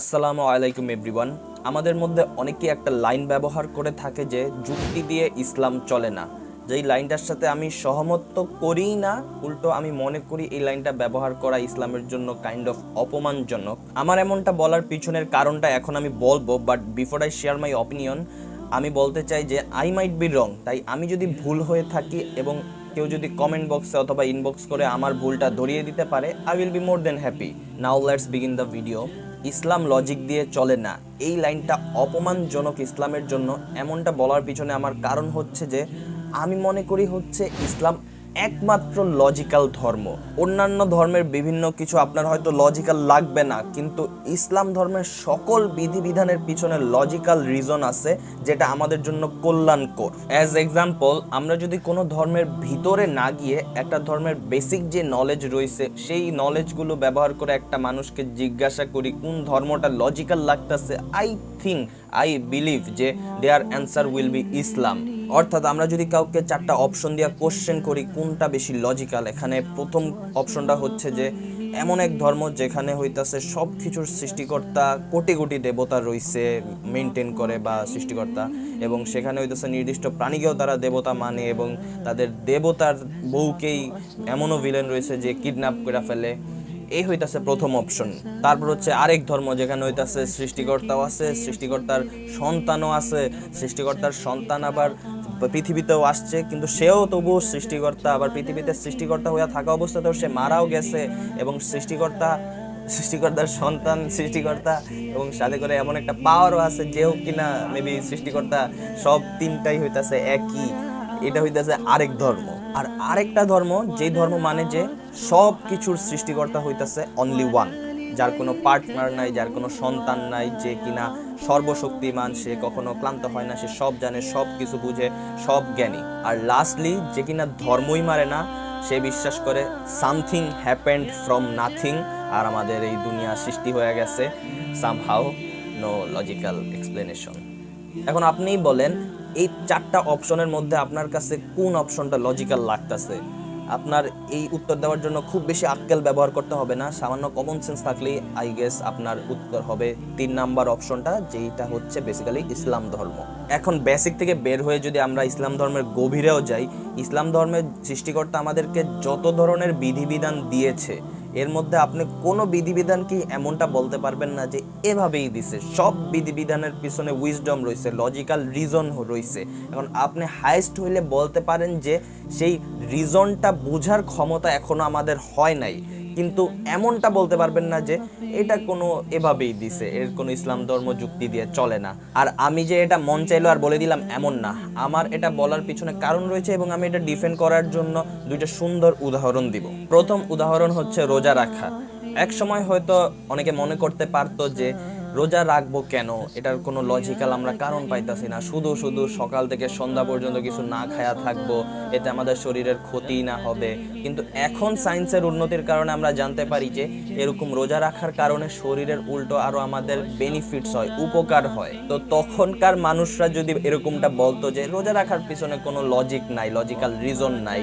আসসালামু আলাইকুম এভরিওয়ান। আমাদের মধ্যে অনেকেই একটা লাইন ব্যবহার করে থাকে যে যুক্তি দিয়ে ইসলাম চলে না। যেই লাইনটার সাথে আমি সহমত তো করিই না, উল্টো আমি মনে করি এই লাইনটা ব্যবহার করা ইসলামের জন্য কাইন্ড অফ অপমানজনক। আমার এমনটা বলার পিছনের কারণটা এখন আমি বলব but before I share my opinion আমি বলতে চাই যে আই মাইট বি রং তাই আমি যদি ভুল হয়ে থাকি এবং কেউ যদি কমেন্ট বক্সে অথবা ইনবক্স করে আমার ভুলটা ধরিয়ে দিতে পারে I will be more then happy now let's begin the video Islam logic দিয়ে চলে না। এই লাইনটা অপমানজনক ইসলামের জন্য। এমনটা বলার পিছনে আমার কারণ হচ্ছে যে, আমি মনে করি হচ্ছে ইসলাম একমাত্র লজিক্যাল ধর্ম। অন্যান্য ধর্মের বিভিন্ন কিছু আপনার হয়তো লজিক্যাল লাগবে না, কিন্তু ইসলাম ধর্মের সকল বিধিবিধানের পিছনে লজিক্যাল রিজন আছে, যেটা আমাদের জন্য কল্যাণকর। অ্যাজ এক্সাম্পল আমরা যদি কোনো ধর্মের ভিতরে না গিয়ে একটা ধর্মের বেসিক যে নলেজ রয়েছে, সেই নলেজগুলো ব্যবহার করে একটা মানুষকে জিজ্ঞাসা করি, কোন ধর্মটা লজিক্যাল লাগতেছে? আই থিঙ্ক আই বিলিভ যে their answer will be Islam অর্থাৎ আমরা যদি কাউকে চারটা অপশন দিয়ে কোশ্চেন করি, কোনটা বেশি লজিক্যাল এখানে প্রথম অপশনটা হচ্ছে যে, এমন এক ধর্ম যেখানে হইতাছে সব কিছুর সৃষ্টিকর্তা কোটি কোটি দেবতা রইছে মেনটেন করে বা সৃষ্টিকর্তা। এবং সেখানে হইতেছে নির্দিষ্ট প্রাণীকেও তারা দেবতা মানে এবং তাদের দেবতার বউকেই এমনও ভিলেন রয়েছে যে কিডন্যাপ করে ফেলে। এই হইতাছে প্রথম অপশন তারপর হচ্ছে আরেক ধর্ম যেখানে হইতাছে সৃষ্টিকর্তাও আছে, সৃষ্টিকর্তার সন্তানও আছে, সৃষ্টিকর্তার সন্তান আবার পৃথিবীতেও আসছে, কিন্তু সেও তবুও সৃষ্টিকর্তা, আবার পৃথিবীতে সৃষ্টিকর্তা হয়ে থাকা অবস্থাতেও সে মারাও গেছে এবং সৃষ্টিকর্তা, সৃষ্টিকর্তার সন্তান, সৃষ্টিকর্তা এবং সাথে করে এমন একটা পাওয়ারও আছে যেও কিনা মেবি সৃষ্টিকর্তা সব তিনটাই হইতাছে একই। এটা হইতাছে আরেক ধর্ম। আর আরেকটা ধর্ম, যেই ধর্ম মানে যে সব কিছুর সৃষ্টিকর্তা হইতেছে অনলি ওয়ান যার কোনো পার্টনার নাই, যার কোনো সন্তান নাই, যে কিনা সর্বশক্তিমান, সে কখনো ক্লান্ত হয় না, সে সব জানে সব কিছু বুঝে, সব জ্ঞানী। আর লাস্টলি যে কিনা ধর্মই মারে না, সে বিশ্বাস করে সামথিং হ্যাপেন্ড ফ্রম নাথিং আর আমাদের এই দুনিয়া সৃষ্টি হয়ে গেছে সামহাও নো লজিক্যাল এক্সপ্লেনেশন এখন আপনিই বলেন, এই চারটা অপশনের মধ্যে আপনার কাছে কোন অপশনটা লজিক্যাল লাগতেছে? আপনার এই উত্তর দেওয়ার জন্য খুব বেশি আক্কেল ব্যবহার করতে হবে না। সামান্য কমন সেন্স থাকলেই আই গেস আপনার উত্তর হবে। তিন নাম্বার অপশনটা যেইটা হচ্ছে বেসিক্যালি ইসলাম ধর্ম। এখন বেসিক থেকে বের হয়ে যদি আমরা ইসলাম ধর্মের গভীরেও যাই, ইসলাম ধর্মের সৃষ্টিকর্তা আমাদেরকে যত ধরনের বিধিবিধান দিয়েছে এর মধ্যে আপনি কোনো বিধিবিধান কি এমনটা বলতে পারবেন না যে এভাবেই দিছে? সব বিধিবিধানের পিছনে উইজডম রয়েছে লজিক্যাল রিজন রয়েছে। এখন আপনি হাইস্ট হইলে বলতে পারেন যে সেই রিজনটা বোঝার ক্ষমতা এখনও আমাদের হয় নাই। কিন্তু এমনটা বলতে পারবেন না যে এটা কোনো এভাবেই দিছে, এর কোনো ইসলাম ধর্ম যুক্তি দিয়ে চলে না। আর আমি যে এটা মন চাইলো আর বলে দিলাম, এমন না। আমার এটা বলার পিছনে কারণ রয়েছে এবং আমি এটা ডিফেন্ড করার জন্য দুইটা সুন্দর উদাহরণ দিব। প্রথম উদাহরণ হচ্ছে রোজা রাখা। এক সময় হয়তো অনেকে মনে করতে পারতো যে রোজা রাখব কেন? এটার কোনো লজিক্যাল আমরা কারণ পাইতাছি না। শুধু শুধু সকাল থেকে সন্ধ্যা পর্যন্ত কিছু না খায়া থাকব, এতে আমাদের শরীরের ক্ষতি না হবে। কিন্তু এখন সায়েন্সের উন্নতির কারণে আমরা জানতে পারি যে, এরকম রোজা রাখার কারণে শরীরের উল্টো আরও আমাদের বেনিফিটস হয়, উপকার হয়। তো তখনকার মানুষরা যদি এরকমটা বলতো যে, রোজা রাখার পিছনে কোনো লজিক নাই লজিক্যাল রিজন নাই,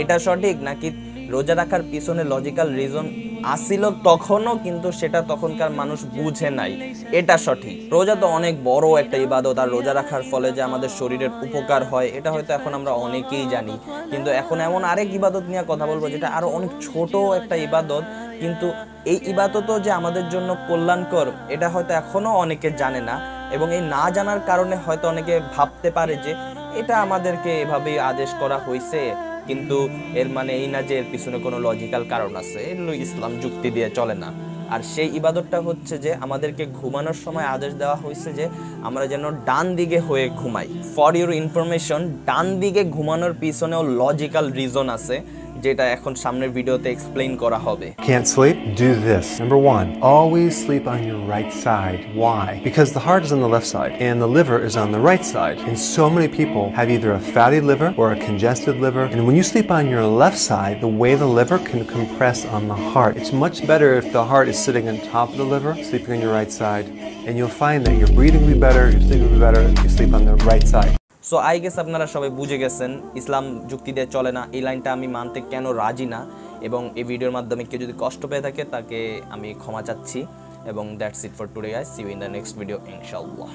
এটা সঠিক নাকি রোজা রাখার পিছনে লজিক্যাল রিজন আসিল তখনও, কিন্তু সেটা তখনকার মানুষ বুঝে নাই। এটা সঠিক। রোজা তো অনেক বড় একটা ইবাদত, আর রোজা রাখার ফলে যে আমাদের শরীরের উপকার হয়, এটা হয়তো এখন আমরা অনেকেই জানি। কিন্তু এখন এমন আরেক ইবাদত নিয়ে কথা বলব, যেটা আরও অনেক ছোট একটা ইবাদত, কিন্তু এই ইবাদতও যে আমাদের জন্য কল্যাণকর, এটা হয়তো এখনও অনেকে জানে না। এবং এই না জানার কারণে হয়তো অনেকে ভাবতে পারে যে, এটা আমাদেরকে এভাবেই আদেশ করা হয়েছে কিন্তু এর মানে এই না যে এর পিছনে কোনো লজিক্যাল কারণ আছে এগুলো ইসলাম যুক্তি দিয়ে চলে না। আর সেই ইবাদতটা হচ্ছে যে আমাদেরকে ঘুমানোর সময় আদেশ দেওয়া হয়েছে যে আমরা যেন ডান দিকে হয়ে ঘুমাই। ফর ইউর ইনফরমেশন ডান দিকে ঘুমানোর পিছনেও লজিক্যাল রিজন আছে। যেটা এখন সামনের ভিডিওতে এক্সপ্লেইন করা হবে Can't sleep? Do this. Number one, always sleep on your right side. Why? Because the heart is on the left side and the liver is on the right side. And so many people have either a fatty liver or a congested liver. And when you sleep on your left side, the way the liver can compress on the heart, it's much better if the heart is sitting on top of the liver, sleeping on your right side. And you'll find that your breathing will be better, your sleep will be better if you sleep on the right side. So I guess আপনারা সবাই বুঝে গেছেন, ইসলাম যুক্তি দিয়ে চলে না। এই লাইনটা আমি মানতে কেন রাজি না? এবং এই ভিডিওর মাধ্যমে কেউ যদি কষ্ট পেয়ে থাকে, তাকে আমি ক্ষমা চাচ্ছি। এবং that's it for today guys see you in the next video ইনশাআল্লাহ